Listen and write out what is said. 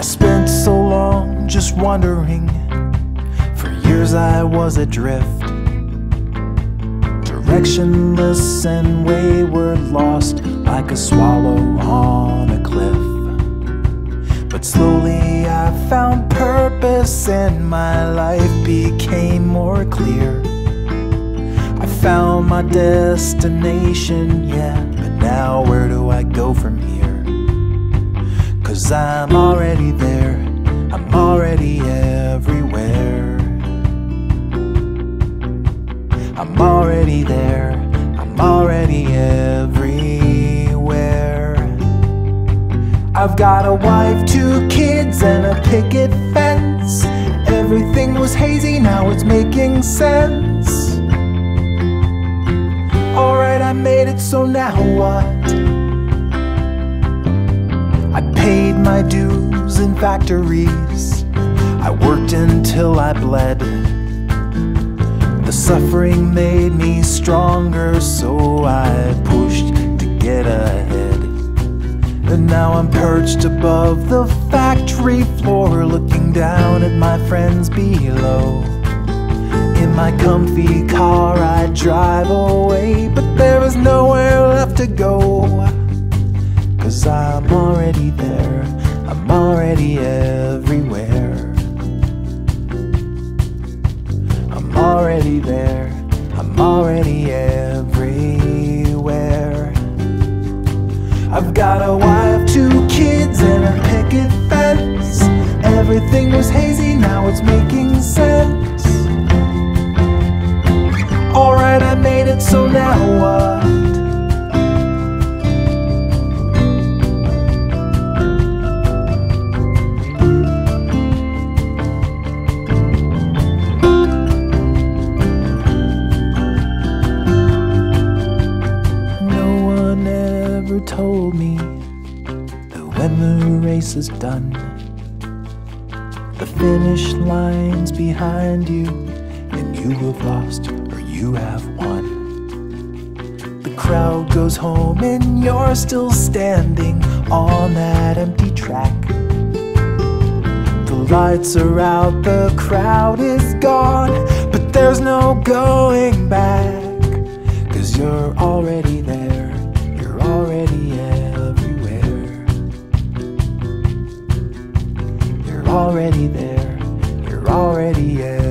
spent so long just wondering. For years I was adrift, directionless and wayward, lost like a swallow on a cliff. But slowly I found purpose and my life became more clear. I found my destination, yeah, but now where do I go from here? Cause I'm already there, I'm already everywhere. I'm already there, I'm already everywhere. I've got a wife, two kids, and a picket fence. Everything was hazy, now it's making sense. Alright, I made it, so now what? I paid my dues in factories. I worked until I bled. The suffering made me stronger, so I pushed to get ahead. And now I'm perched above the factory floor, looking down at my friends below. In my comfy car, I drive away, already everywhere. I'm already there, I'm already everywhere. I've got a wife, two kids, and a picket fence. Everything was hazy, now it's making told me that when the race is done, the finish line's behind you, and you have lost or you have won. The crowd goes home, and you're still standing on that empty track. The lights are out, the crowd is gone, but there's no going back. Cause you're already there, already there, you're already everywhere.